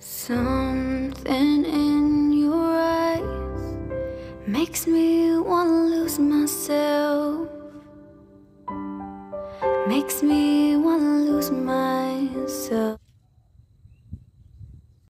Something in your eyes makes me wanna lose myself. Makes me want.